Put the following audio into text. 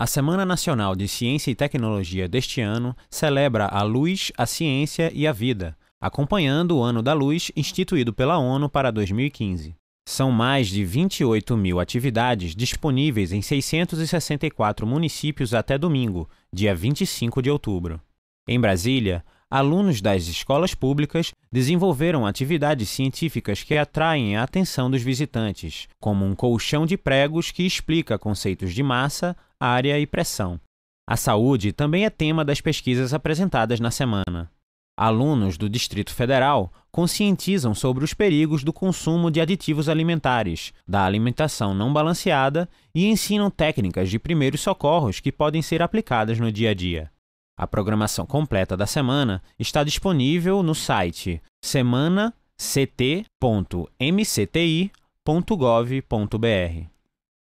A Semana Nacional de Ciência e Tecnologia deste ano celebra a luz, a ciência e a vida, acompanhando o Ano da Luz instituído pela ONU para 2015. São mais de 28 mil atividades disponíveis em 664 municípios até domingo, dia 25 de outubro. Em Brasília, alunos das escolas públicas desenvolveram atividades científicas que atraem a atenção dos visitantes, como um colchão de pregos que explica conceitos de massa, área e pressão. A saúde também é tema das pesquisas apresentadas na semana. Alunos do Distrito Federal conscientizam sobre os perigos do consumo de aditivos alimentares, da alimentação não balanceada e ensinam técnicas de primeiros socorros que podem ser aplicadas no dia a dia. A programação completa da semana está disponível no site semanact.mcti.gov.br.